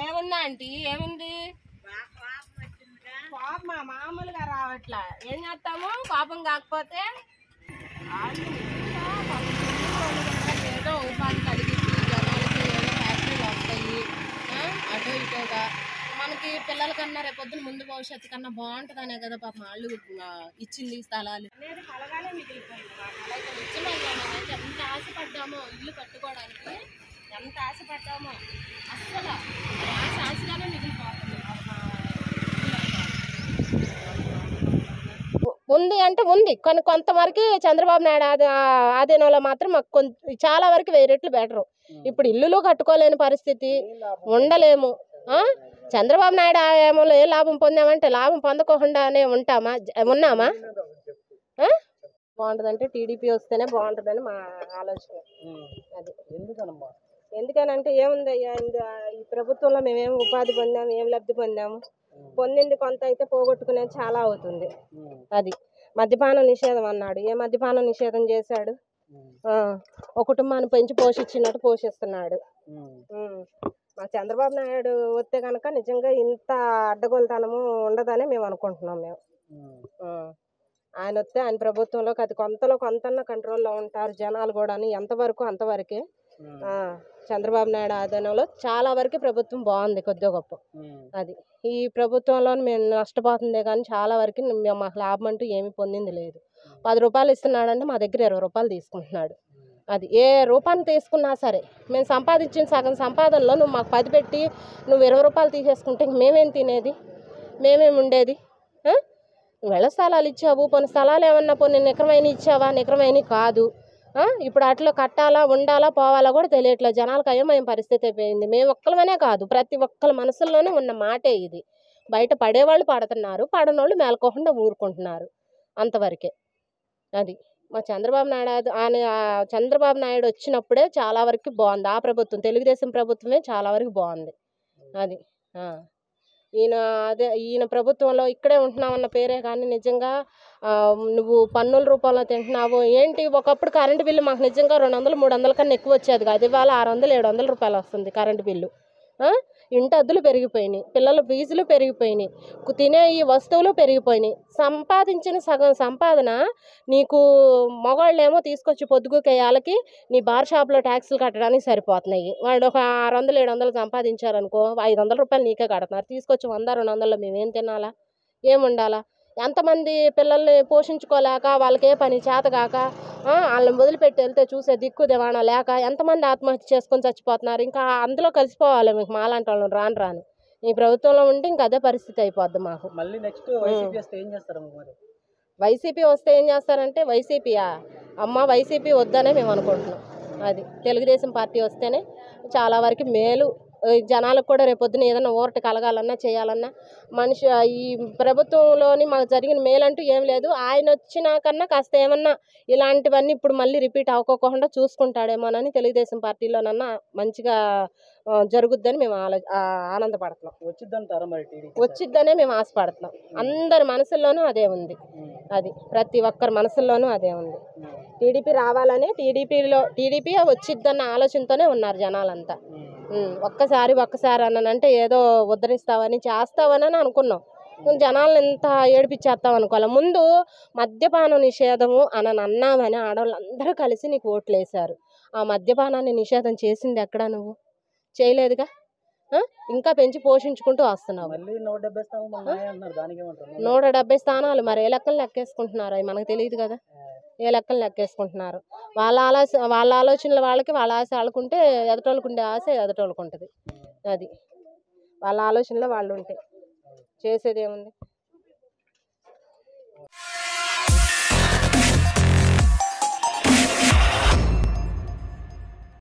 ఏముందా ఆంటీ? ఏముంది? కోపమా మామూలుగా రావట్లా. ఏం చేస్తాము? కోపం కాకపోతే ఏదో ఉపాధి కలిగించి జనాలకి ఏదో ఫ్యాక్టరీలు వస్తాయి అటు ఇటుగా. మనకి పిల్లల కన్నా రేపొద్దున ముందు భవిష్యత్తు కన్నా బాగుంటుందనే కదా పాపం వాళ్ళు ఇచ్చింది స్థలాలు. అనేది కలగానే మిగిలిపోయింది మాకు. అలాగే ఇచ్చిన వాళ్ళం మనమైతే ఎంత ఆశపడ్డామో ఇల్లు కట్టుకోవడానికి ఎంత ఆశపడ్డామో అస్సలు. ఆశ ఆశగానే మిగిలిపోతుంది మా- మా ఉంది అంటే ఉంది. కొన్ని కొంతవరకు చంద్రబాబు నాయుడు ఆధీనంలో మాత్రం మాకు కొంత చాలా వరకు వెయ్యి రెట్లు బెటరు. ఇప్పుడు ఇల్లులు కట్టుకోలేని పరిస్థితి. ఉండలేము? చంద్రబాబు నాయుడు ఆయామంలో ఏ లాభం పొందామంటే లాభం పొందకుండానే ఉంటామా? ఉన్నామా? బాగుంటుందంటే టీడీపీ వస్తేనే బాగుంటుందని మా ఆలోచన. అది. ఎందుకనంటే ఏముంది అయ్యా ఈ ప్రభుత్వంలో మేమేం ఉపాధి పొందాము ఏం లబ్ధి పొందాము పొందింది కొంత అయితే పోగొట్టుకునేది చాలా అవుతుంది. అది. మద్యపాన నిషేధం అన్నాడు. ఏ మద్యపాన నిషేధం చేశాడు? ఒక కుటుంబాన్ని పెంచి పోషించినట్టు పోషిస్తున్నాడు. మా చంద్రబాబు నాయుడు వస్తే కనుక నిజంగా ఇంత అడ్డగోలుతనము ఉండదని మేము అనుకుంటున్నాం మేము. ఆయన వస్తే ఆయన ప్రభుత్వంలోకి అది కొంతలో కొంతన్న కంట్రోల్లో ఉంటారు జనాలు కూడా ఎంతవరకు అంతవరకే. చంద్రబాబు నాయుడు ఆధీనంలో చాలా వరకు ప్రభుత్వం బాగుంది కొద్దిగా గొప్ప. అది. ఈ ప్రభుత్వంలో మేము నష్టపోతుందే కానీ చాలా వరకు మేము మాకు లాభం అంటూ ఏమీ పొందింది లేదు. పది రూపాయలు ఇస్తున్నాడంటే మా దగ్గర ఇరవై రూపాయలు తీసుకుంటున్నాడు. అది ఏ రూపాయలు తీసుకున్నా సరే మేము సంపాదించిన సగం సంపాదనలో నువ్వు మాకు పది పెట్టి నువ్వు ఇరవై రూపాయలు తీసేసుకుంటే మేమేం తినేది? మేమేం ఉండేది? నువ్వు ఇళ్ళ స్థలాలు ఇచ్చావు కొన్ని స్థలాలు ఏమన్నా కొన్ని నికరమైన ఇచ్చావా? నికరమైన కాదు? ఇప్పుడు అట్లా కట్టాలా ఉండాలా పోవాలా కూడా తెలియట్లేదు. జనాలకు అయోమయం పరిస్థితి అయిపోయింది. మేము ఒక్కలమనే కాదు ప్రతి ఒక్కరి మనసుల్లోనే ఉన్న మాటే ఇది. బయట పడేవాళ్ళు పడుతున్నారు పడనోళ్ళు మేలుకోకుండా ఊరుకుంటున్నారు అంతవరకే. అది. మా చంద్రబాబు నాయుడు అది- ఆయన చంద్రబాబు నాయుడు వచ్చినప్పుడే చాలా వరకు బాగుంది. ఆ ప్రభుత్వం తెలుగుదేశం ప్రభుత్వమే చాలా వరకు బాగుంది. అది. ఈయన అదే ఈయన ప్రభుత్వంలో ఇక్కడే ఉంటున్నామన్న పేరే కానీ నిజంగా నువ్వు పన్నుల రూపంలో తింటున్నావు. ఏంటి? ఒకప్పుడు కరెంటు బిల్లు మాకు నిజంగా రెండు వందలు మూడు వందల కన్నా ఎక్కువ వచ్చేది కాదు. ఇవాళ ఆరు వందలు ఏడు వందల రూపాయలు వస్తుంది కరెంటు బిల్లు. ఇంటి అద్దులు పెరిగిపోయినాయి పిల్లల ఫీజులు పెరిగిపోయినాయి తినే ఈ వస్తువులు పెరిగిపోయినాయి. సంపాదించిన సగం సంపాదన నీకు మగవాళ్ళేమో తీసుకొచ్చి పొద్దుగుకేయాలకి నీ బార్ షాప్లో ట్యాక్సులు కట్టడానికి సరిపోతున్నాయి. వాళ్ళు ఒక ఆరు వందలు ఏడు వందలు సంపాదించారనుకో ఐదు వందల రూపాయలు నీకే కడుతున్నారు. తీసుకొచ్చి వంద రెండు వందల్లో మేమేం తినాలా? ఏం ఉండాలా ఎంతమంది పిల్లల్ని పోషించుకోలేక వాళ్ళకే పని చేతగాక వాళ్ళని వదిలిపెట్టి వెళ్తే చూసే దిక్కు దివాణా లేక ఎంతమంది ఆత్మహత్య చేసుకొని చచ్చిపోతున్నారు. ఇంకా అందులో కలిసిపోవాలి మీకు మాలాంటి వాళ్ళని రాను రాను. ఈ ప్రభుత్వంలో ఉంటే ఇంకా అదే పరిస్థితి అయిపోద్ది మాకు. మళ్ళీ నెక్స్ట్ వైసీపీ వస్తే ఏం చేస్తారమ్మా మరి? వైసీపీ వస్తే ఏం చేస్తారంటే వైసీపీయా? అమ్మ వైసీపీ వద్దనే మేము అనుకుంటున్నాం. అది తెలుగుదేశం పార్టీ వస్తేనే చాలా వరకు మేలు జనాలకు కూడా రేపొద్దున ఏదైనా ఓరట కలగాలన్నా చేయాలన్నా మనిషి ఈ ప్రభుత్వంలోని మాకు జరిగిన మేలంటూ ఏం లేదు. ఆయన వచ్చినా కన్నా కాస్త ఏమన్నా ఇలాంటివన్నీ ఇప్పుడు మళ్ళీ రిపీట్ అవ్వకోకుండా చూసుకుంటాడేమోనని తెలుగుదేశం పార్టీలోనన్నా మంచిగా జరుగుద్దని మేము ఆలో ఆనందపడుతున్నాం. వచ్చిద్దనే మేము ఆశపడుతున్నాం. అందరి మనసుల్లోనూ అదే ఉంది. అది ప్రతి ఒక్కరి మనసుల్లోనూ అదే ఉంది. టీడీపీ రావాలని టీడీపీలో టీడీపీ వచ్చిద్దన్న ఆలోచనతోనే ఉన్నారు జనాలంతా. ఒక్కసారి ఒక్కసారి అన్నానంటే ఏదో ఉద్ధరిస్తావని చేస్తావని అనుకున్నాం. జనాలను ఎంత ఏడిపించేస్తాం అనుకోవాలి? ముందు మద్యపాన నిషేధము అని అన్నామని ఆడవాళ్ళందరూ కలిసి నీకు ఓట్లు వేశారు ఆ మద్యపానాన్ని నిషేధం చేసింది ఎక్కడా నువ్వు? చేయలేదుగా? ఇంకా పెంచి పోషించుకుంటూ వస్తున్నావు. మళ్ళీ నూట డెబ్బై స్థానాలు. మరి ఏ లెక్కలు లెక్కేసుకుంటున్నారు? అవి మనకు తెలియదు కదా. ఏ లెక్కలు లెక్కేసుకుంటున్నారు? వాళ్ళ ఆలోచన వాళ్ళ ఆలోచనలు వాళ్ళకి వాళ్ళ ఆశ వాళ్ళకుంటే ఎదటోళ్ళకు ఉండే ఆశ ఎదటోళ్ళకు ఉంటుంది అది. వాళ్ళ ఆలోచనలో వాళ్ళు ఉంటే చేసేది ఏముంది